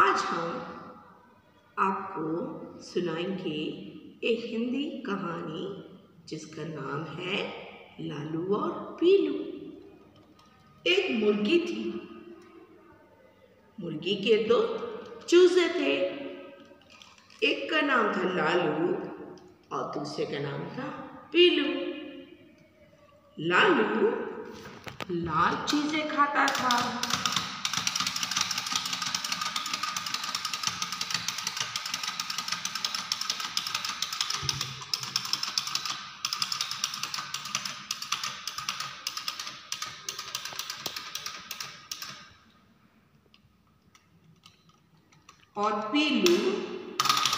आज हम आपको सुनाएँगे एक हिंदी कहानी जिसका नाम है लालू और पीलू। एक मुर्गी थी। मुर्गी के दो चूजे थे। एक का नाम था लालू और दूसरे का नाम था पीलू। लालू लाल चीज़ें खाता था। और पीलू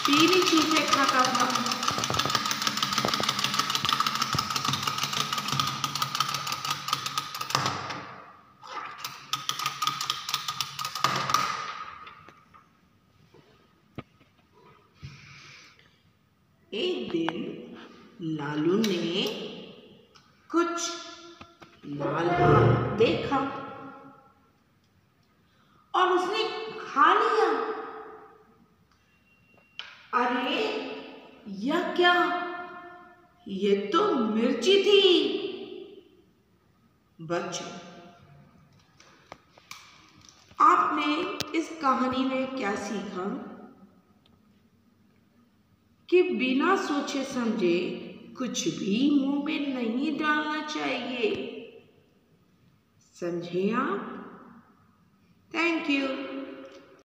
पीली चीज़ें खाता था एक दिन लालू ने कुछ लाल देखा। अरे, यह क्या? ये तो मिर्ची थी। बच्चों, आपने इस कहानी में क्या सीखा? कि बिना सोचे समझे कुछ भी मुँह में नहीं डालना चाहिए। समझे आप? Thank you